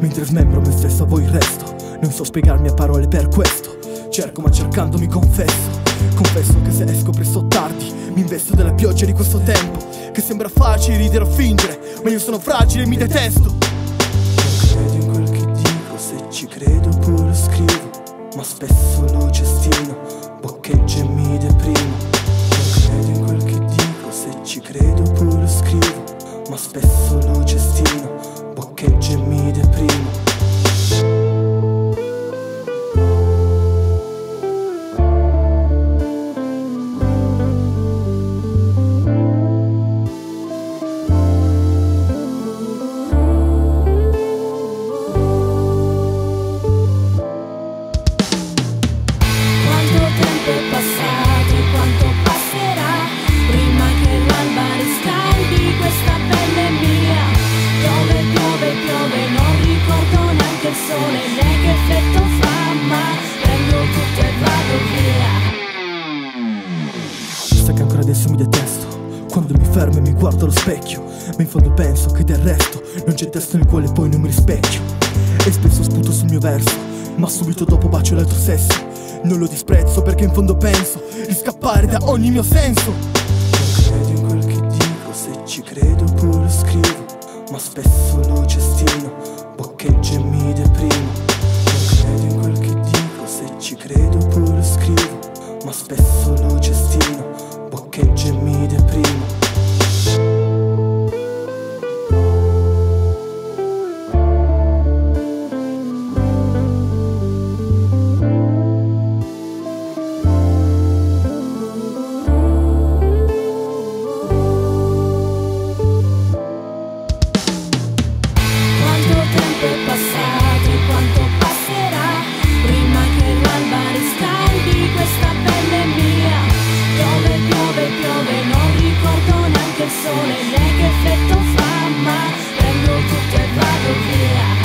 Mentre smembro me stesso a voi il resto. Non so spiegarmi a parole per questo. Cerco ma cercando mi confesso. Confesso che se esco presto tardi. Mi investo della pioggia di questo tempo Che sembra facile ridere o fingere Ma io sono fragile e mi detesto. Non credo in quel che dico Se ci credo pure lo scrivo Ma spesso lo cestino Boccheggio e mi deprimo. Non credo in quel che dico Se ci credo pure lo scrivo Ma spesso lo cestino Boccheggio e mi deprimo che effetto fa, ma prendo tutto e vado via. Sai che ancora adesso mi detesto. Quando mi fermo e mi guardo allo specchio Ma in fondo penso che del resto Non c'è testo nel quale poi non mi rispecchio. E spesso sputo sul mio verso Ma subito dopo bacio l'altro sesso. Non lo disprezzo perché in fondo penso Di scappare da ogni mio senso. Non credo in quel che dico, se ci credo pure scrivo, ma spesso lo cestino, ma spesso lo cestino, boccheggio e deprimo. Che effetto fa, ma prendo tutto e vado via.